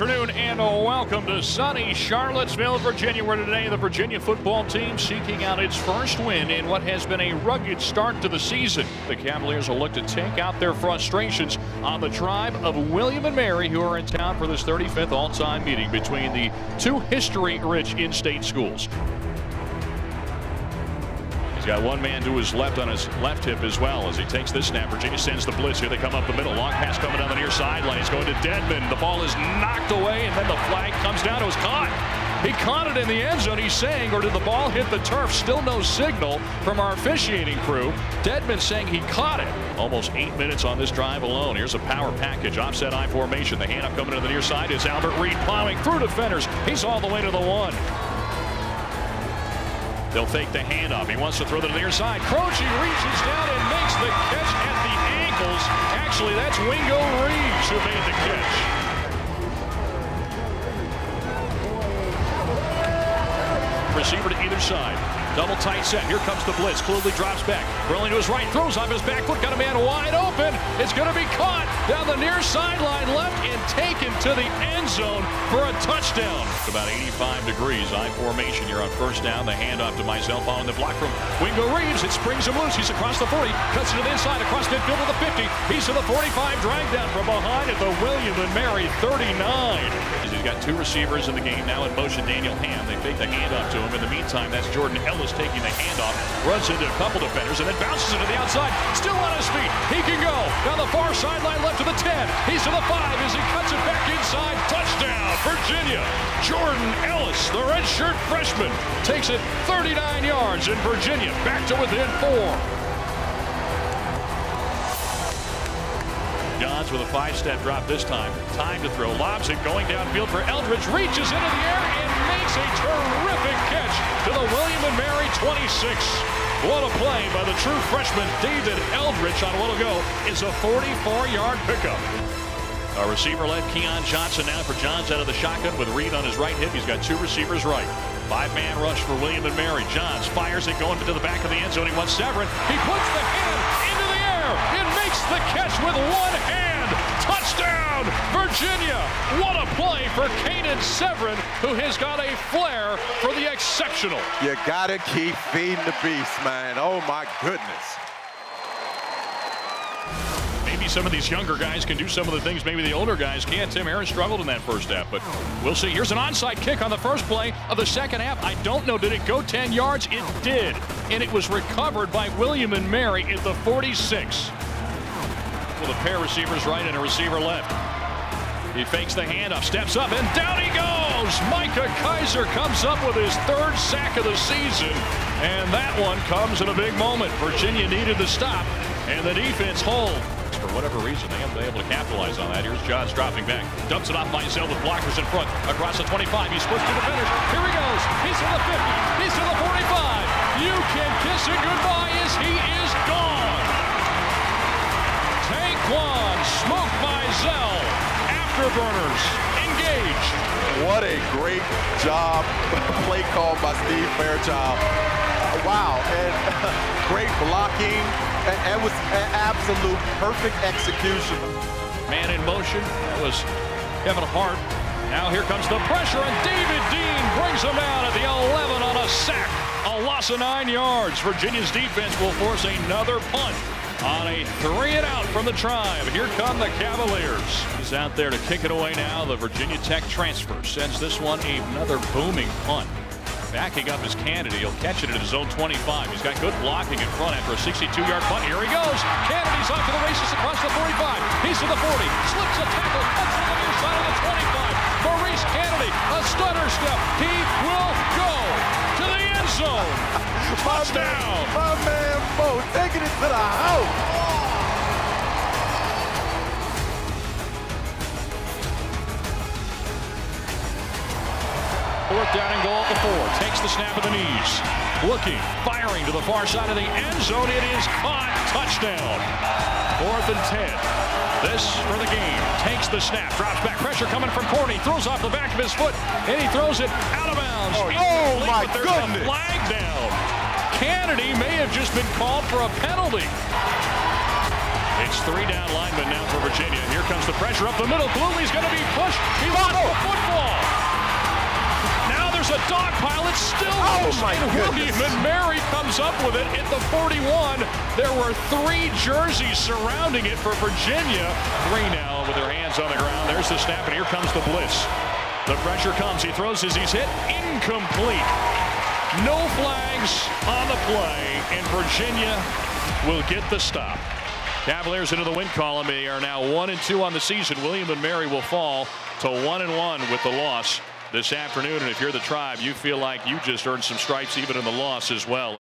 afternoon and welcome to sunny Charlottesville, Virginia, where today the Virginia football team seeking out its first win in what has been a rugged start to the season. The Cavaliers will look to take out their frustrations on the tribe of William and Mary, who are in town for this 35th all-time meeting between the two history-rich in-state schools. Got one man to his left on his left hip as well as he takes this snap. Virginia sends the blitz. Here they come up the middle. Long pass coming down the near sideline. He's going to Dedmon. The ball is knocked away, and then the flag comes down. It was caught. He caught it in the end zone, he's saying, or did the ball hit the turf? Still no signal from our officiating crew. Dedmon saying he caught it. Almost eight minutes on this drive alone. Here's a power package, offset I formation. The handoff coming to the near side is Albert Reed plowing through defenders. He's all the way to the one. They'll fake the handoff. He wants to throw to the near side. Croce reaches down and makes the catch at the ankles. Actually, that's Wingo Reeves who made the catch. Receiver to either side. Double tight set. Here comes the blitz. Cluley drops back. Rolling to his right. Throws off his back foot. Got a man wide open. It's going to be caught down the near sideline left and taken to the end zone for a touchdown. It's about 85 degrees. I formation here on first down. The handoff to Mizzell on the block from Wingo Reeves. It springs him loose. He's across the 40. Cuts it to the inside. Across midfield to the 50. He's to the 45. Drag down from behind at the William and Mary 39. He's got two receivers in the game now in motion. Daniel Hamm. They fake the handoff to him. In the meantime, that's Jordan Ellis taking the handoff, runs into a couple defenders, and then bounces into the outside. Still on his feet. He can go. Down the far sideline, left to the 10. He's to the 5 as he cuts it back inside. Touchdown, Virginia. Jordan Ellis, the redshirt freshman, takes it 39 yards, and Virginia back to within four. Johns with a five-step drop this time. Time to throw. Lobs it going downfield for Eldridge. Reaches into the air and makes a terrific catch 26. What a play by the true freshman David Eldridge on what will go is a 44-yard pickup. A receiver led Keeon Johnson now for Johns out of the shotgun with Reed on his right hip. He's got two receivers right. Five-man rush for William and Mary. Johns fires it going to the back of the end zone. He wants Severin. He puts the hand into the air and makes the catch with one hand. Touchdown, Virginia. What a play for Canaan Severin, who has got a flair for the exceptional. You got to keep feeding the beast, man. Oh, my goodness. Maybe some of these younger guys can do some of the things maybe the older guys can't. Tim Harris struggled in that first half, but we'll see. Here's an onside kick on the first play of the second half. I don't know, did it go 10 yards? It did, and it was recovered by William and Mary at the 46 with a pair receivers right and a receiver left. He fakes the handoff, steps up, and down he goes. Micah Kiser comes up with his third sack of the season, and that one comes in a big moment. Virginia needed the stop, and the defense hold. For whatever reason, they haven't been able to capitalize on that. Here's Johns dropping back. Dumps it off by himself with blockers in front. Across the 25. He splits to the finish. Here he goes. He's to the 50. He's to the 45. You can kiss it goodbye as he is gone. Taquan Smoke by Zell. Afterburners engaged. What a great job play call by Steve Fairchild. Wow, and great blocking, and, and was an absolute perfect execution. Man in motion, that was Kevin Hart. Now here comes the pressure, and David Dean brings him down at the 11 on a sack. A loss of nine yards. Virginia's defense will force another punt on a three and out from the tribe. Here come the Cavaliers. He's out there to kick it away now. The Virginia Tech transfer sends this one another booming punt. Backing up his Canady. He'll catch it at his own 25. He's got good blocking in front after a 62-yard punt. Here he goes. Canady's off to the races across the 45. He's to the 40. Slips a tackle. Cuts to the near side of the 25. Maurice Canady, a stutter step. He will go to the end zone. Touchdown. My man Bo taking it to the. Fourth down and goal at the four. Takes the snap of the knees. Looking, firing to the far side of the end zone. It is caught. Touchdown. Fourth and ten. This for the game. Takes the snap. Drops back. Pressure coming from Corny. Throws off the back of his foot. And he throws it out of bounds. Oh, oh my goodness. Flag down. Canady may have just been called for a penalty. It's three down linemen now for Virginia. Here comes the pressure up the middle. Cluley's going to be pushed. He lost the football. Now there's a dog pile. It's still Oh, my goodness. William and Mary comes up with it at the 41. There were three jerseys surrounding it for Virginia. Three now with their hands on the ground. There's the snap, and here comes the blitz. The pressure comes. He throws as he's hit. Incomplete. No flags on the play, and Virginia will get the stop. Cavaliers into the win column. They are now one and two on the season. William and Mary will fall to one and one with the loss this afternoon. And if you're the tribe, you feel like you just earned some stripes even in the loss as well.